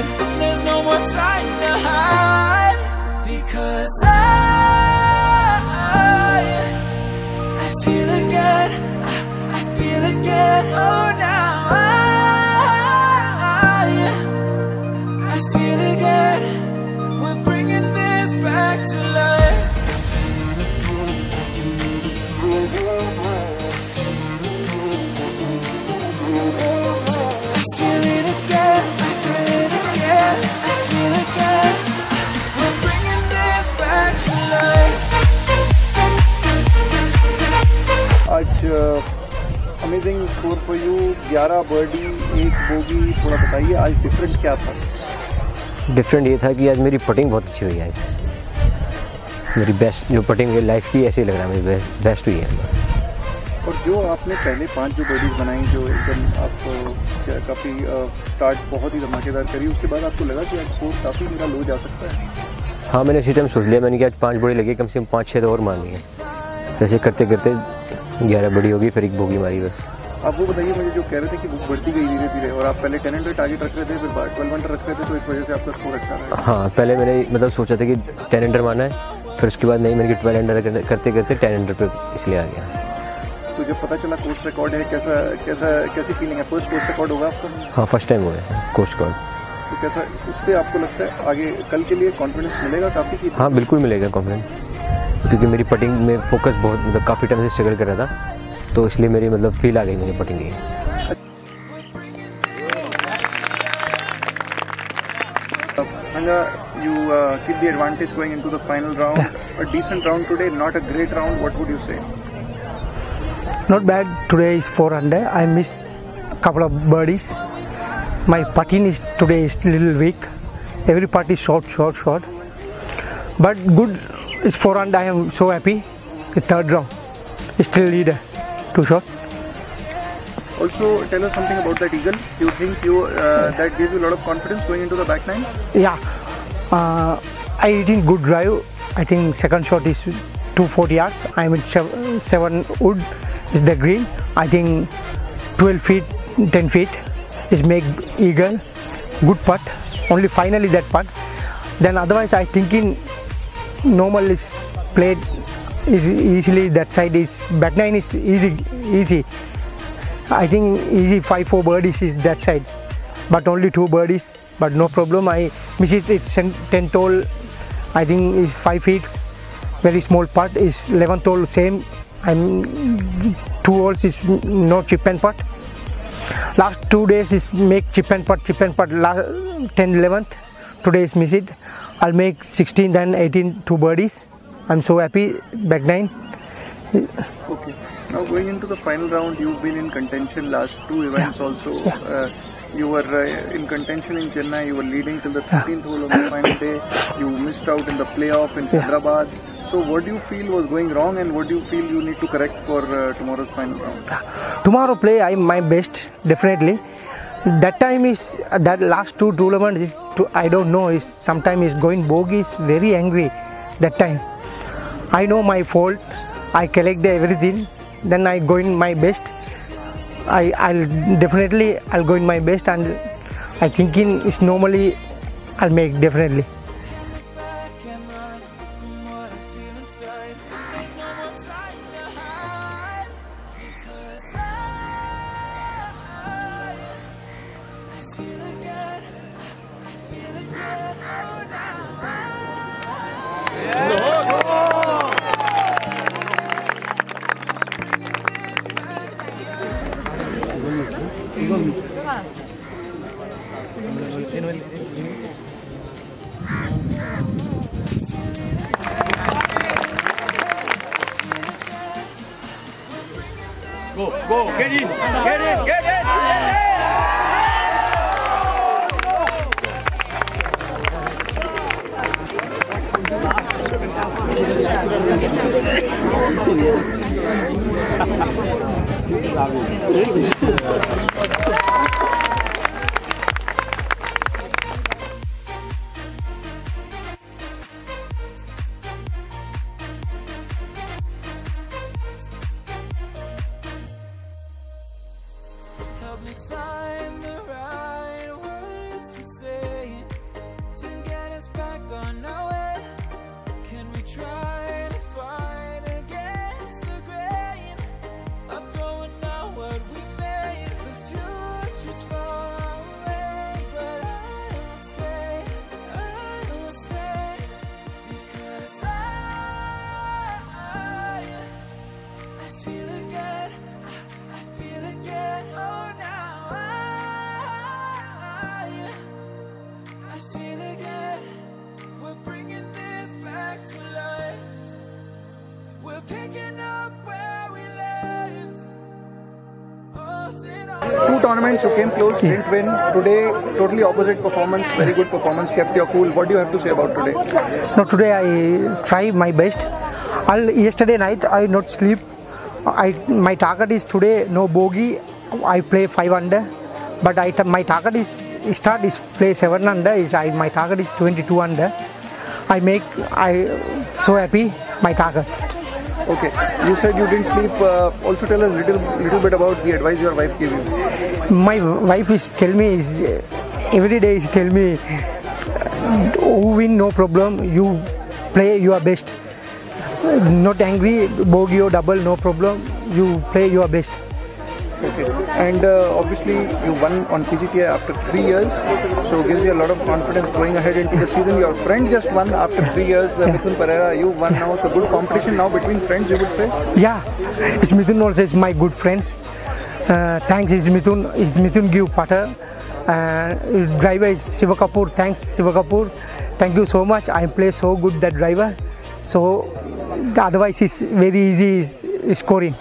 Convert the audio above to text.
There's no more time to hide. Score for you 11 birdie एक bogey थोड़ा बताइए आज डिफरेंट क्या था? डिफरेंट ये था कि आज मेरी पटिंग बहुत अच्छी हुई है आज। मेरी बेस्ट जो पटिंग है लाइफ की ऐसे लग रहा है मेरी बेस्ट हुई है। और जो आपने पहले पाँच जो बर्डीज बनाई जो एकदम आप काफ़ी स्टार्ट बहुत ही धमाकेदार करी उसके बाद आपको लगा कि आज स्कोर काफ़ी मेरा लो जा सकता है? हाँ मैंने उसी टाइम सोच लिया मैंने कि आज पाँच बड़ी लगी कम से कम पाँच छः तो और मारनी है। तो ऐसे करते करते ग्यारह बड़ी होगी फिर एक बोगी मारी बस। आप वो बताइए मुझे जो कह रहे थे कि बुक बढ़ती गई धीरे धीरे और आप पहले टेन हंड्रेड टारगेट रख रहे थे फिर ट्वेल्व हंड्रेड रख रहे थे तो इस वजह से आपका स्कोर अच्छा रहा हाँ। पहले मैंने मतलब सोचा था कि टेन हंड्रेड मारना है फिर उसके बाद नहीं मैंने ट्वेल्व हंड्रेड करते करते टेन हंड्रेड पे इसलिए आ गया। तो जब पता चला कोर्स रिकॉर्ड है कैसा कैसा कैसी फीलिंग है? फ़र्स्ट कोर्स रिकॉर्ड होगा आपका? हाँ फ़र्स्ट टाइम हुआ है कोस्ट गार्ड तो कैसा उससे आपको लगता है आगे कल के लिए कॉन्फिडेंस मिलेगा काफ़ी कि हाँ बिल्कुल मिलेगा कॉन्फिडेंट क्योंकि मेरी पटिंग में फोकस बहुत मतलब काफ़ी टाइम से स्ट्रगल कर रहा था। तो इसलिए मेरी मतलब फील आ गई मुझे पटिंग की you uh, keep the advantage going into the final round. A decent round today, not a great round. What would you say? Not bad. Today is four under. I missed a couple of birdies. My putting is today is little weak. Every putt is short, short, short. But good. It's four under. I am so happy. The third round. Still leader. Too short. Also, tell us something about that eagle. You think you uh, that gives you a lot of confidence going into the back nine? Yeah. Uh, I hitting good drive. I think second shot is 240 yards. I'm at seven wood is the green. I think 12 feet, 10 feet is make eagle. Good putt. Only finally that putt. Then otherwise I thinking normal is played is easily that side is back nine is easy easy. I think easy five four birdies is that side, but only two birdies. But no problem. I miss it. It's ten ten tall. I think is five feet. Very small part is eleven tall. Same. I'm two holes is no chip and putt. Last two days is make chip and putt, chip and putt. Last 10, 11th. Today is miss it. I'll make 16 then 18 two birdies. I'm so happy. Back nine. Okay. Now going into the final round, you've been in contention last two events also. Yeah. Uh, you were uh, in contention in Chennai. You were leading till the 15th hole of the final day. You missed out in the playoff in Hyderabad. So what do you feel was going wrong, and what do you feel you need to correct for uh, tomorrow's final round? tomorrow play I'm my best definitely that time is that last two tournaments is to, i don't know is sometime is going bogey is very angry that time i know my fault. I collect the everything. Then i go in my best. I i'll definitely i'll go in my best and i thinking it's normally i'll make definitely go, go, get in, get in, get in, get in. bringing this back to life. We're picking up where we left. Two tournaments you came close, didn't win. Today, totally opposite performance, very good performance, kept your cool. What do you have to say about today? No, today I try my best. I'll, yesterday night I not sleep. I my target is today no bogey. I play five under, but I my target is start is play seven under. Is I my target is 22 under. I make I so happy my target. Okay, you said you didn't sleep. Uh, also, tell us little little bit about the advice your wife gave you. My wife is tell me is every day is tell me who win no problem. You play your best. Not angry, bogey or double no problem. You play your best. Okay, and uh, obviously you won on PGTI after three years, so gives you a lot of confidence going ahead into the season. Your friend just won after three years, uh, Mithun Perera. You won now, so good competition now between friends, you would say. Yeah, it's Mithun also is my good friends. Uh, thanks is Mithun. Is Mithun give putter. Uh, driver is Siva Kapoor. Thanks Siva Kapoor. Thank you so much. I play so good that driver. So otherwise it's very easy scoring.